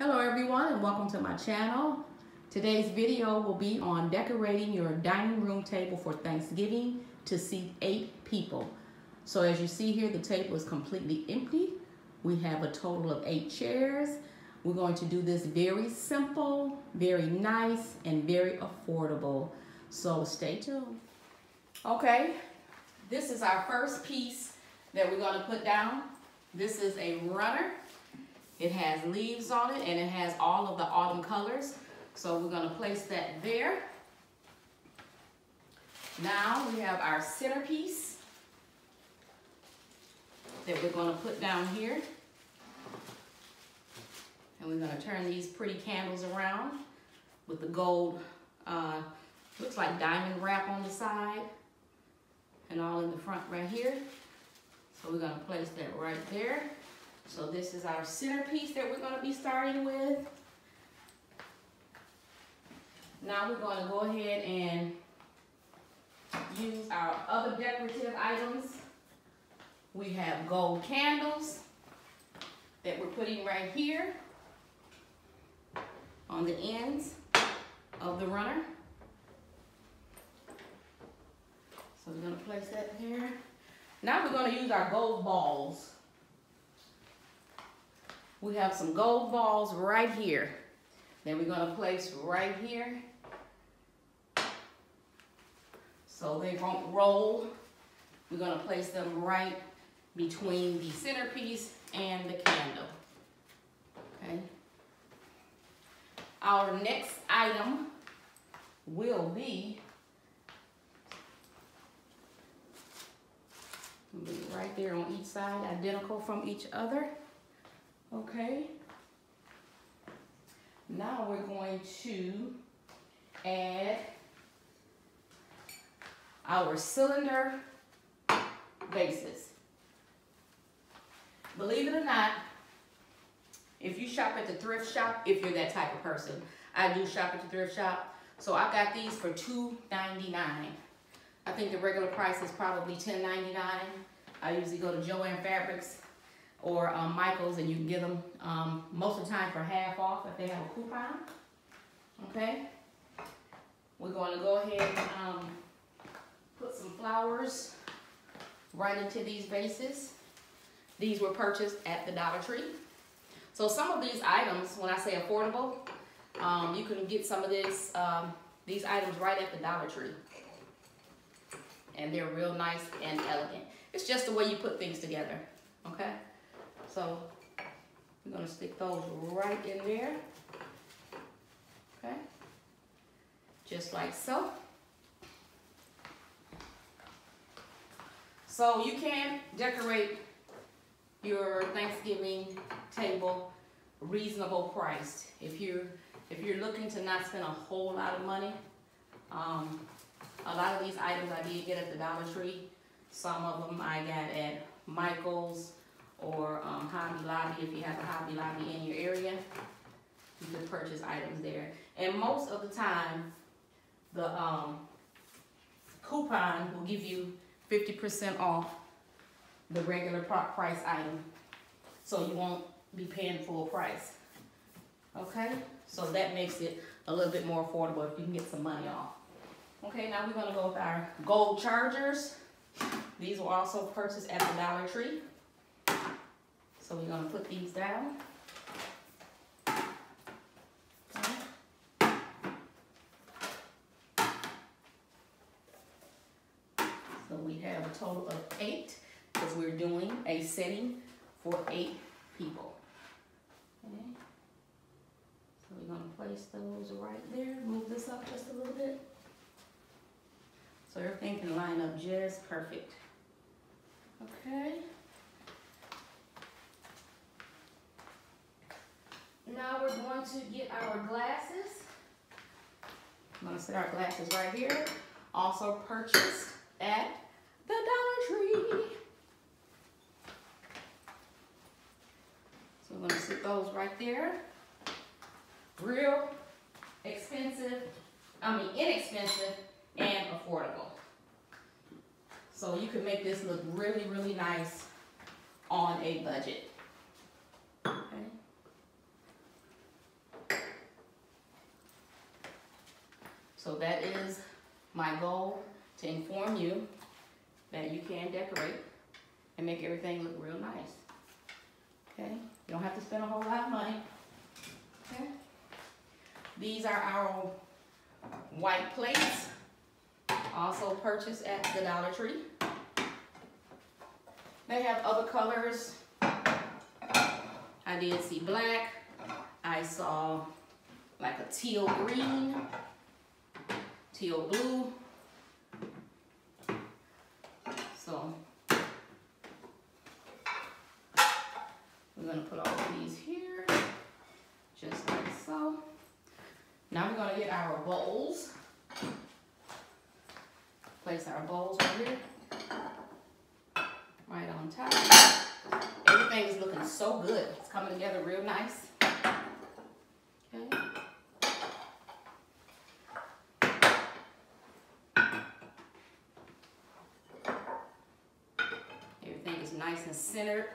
Hello everyone and welcome to my channel. Today's video will be on decorating your dining room table for Thanksgiving to seat eight people. So as you see here, the table is completely empty. We have a total of eight chairs. We're going to do this very simple, very nice, and very affordable. So stay tuned. Okay, this is our first piece that we're gonna put down. This is a runner. It has leaves on it and it has all of the autumn colors. So we're gonna place that there. Now we have our centerpiece that we're gonna put down here. And we're gonna turn these pretty candles around with the gold, uh, looks like diamond wrap on the side and all in the front right here. So we're gonna place that right there. So this is our centerpiece that we're gonna be starting with. Now we're gonna go ahead and use our other decorative items. We have gold candles that we're putting right here on the ends of the runner. So we're gonna place that here. Now we're gonna use our gold balls. We have some gold balls right here that we're gonna place right here. So they won't roll. We're gonna place them right between the centerpiece and the candle, okay? Our next item will be be right there on each side, identical from each other. Okay. Now we're going to add our cylinder bases. Believe it or not, if you shop at the thrift shop, if you're that type of person, I do shop at the thrift shop. So I got these for $2.99. I think the regular price is probably $10.99. I usually go to Joann Fabrics or um, Michael's and you can get them um, most of the time for half off if they have a coupon. Okay? We're going to go ahead and um, put some flowers right into these vases. These were purchased at the Dollar Tree. So some of these items, when I say affordable, um, you can get some of this, um, these items right at the Dollar Tree. And they're real nice and elegant. It's just the way you put things together, okay? So we're gonna stick those right in there, okay? Just like so. So you can decorate your Thanksgiving table reasonable priced. If you're if you're looking to not spend a whole lot of money, um, a lot of these items I did get at the Dollar Tree. Some of them I got at Michael's or um, Hobby Lobby. If you have a Hobby Lobby in your area, you can purchase items there. And most of the time, the um, coupon will give you 50% off the regular price item. So you won't be paying full price. Okay? So that makes it a little bit more affordable if you can get some money off. Okay, now we're gonna go with our gold chargers. These were also purchased at the Dollar Tree. So we're gonna put these down. So we have a total of eight because we're doing a setting for eight people. Okay. So we're gonna place those right there. Move this up just a little bit. So everything can line up just perfect. Okay. Now we're going to get our glasses. I'm gonna set our glasses right here. Also purchased at the Dollar Tree. So we're gonna sit those right there. Real expensive, I mean inexpensive and affordable. So you can make this look really, really nice on a budget. Okay. So that is my goal, to inform you that you can decorate and make everything look real nice. Okay, you don't have to spend a whole lot of money. Okay. These are our white plates, also purchased at the Dollar Tree. They have other colors. I did see black. I saw like a teal green, teal blue. So we're gonna put all of these here, just like so. Now we're gonna get our bowls. Place our bowls right here. Right on top. Everything is looking so good. It's coming together real nice. Okay. Everything is nice and centered.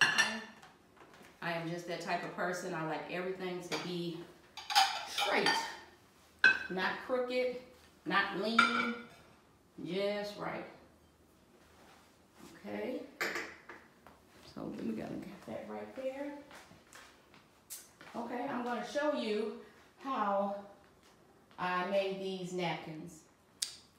I am just that type of person. I like everything to be straight, not crooked, not lean, just right. Okay. So we gotta get that right there. Okay, I'm gonna show you how I made these napkins.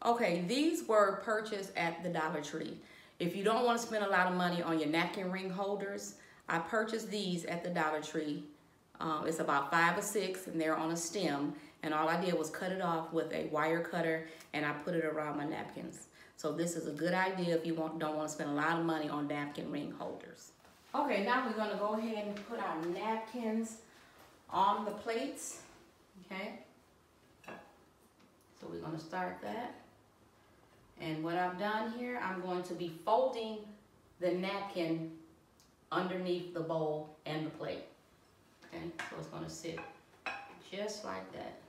Okay, these were purchased at the Dollar Tree. If you don't wanna spend a lot of money on your napkin ring holders, I purchased these at the Dollar Tree. Um, it's about five or six and they're on a stem. And all I did was cut it off with a wire cutter and I put it around my napkins. So this is a good idea if you want, don't want to spend a lot of money on napkin ring holders. Okay, now we're gonna go ahead and put our napkins on the plates, okay? So we're gonna start that. And what I've done here, I'm going to be folding the napkin underneath the bowl and the plate. Okay, so it's gonna sit just like that.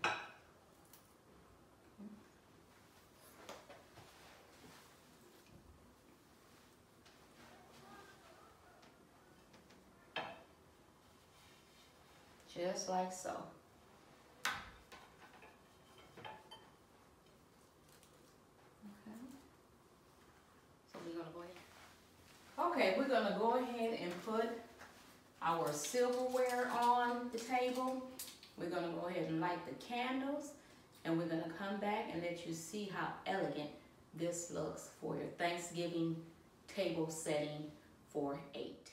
Just like so. Okay. So we're gonna go ahead. Okay, we're gonna go ahead and put our silverware on the table. We're gonna go ahead and light the candles and we're gonna come back and let you see how elegant this looks for your Thanksgiving table setting for eight.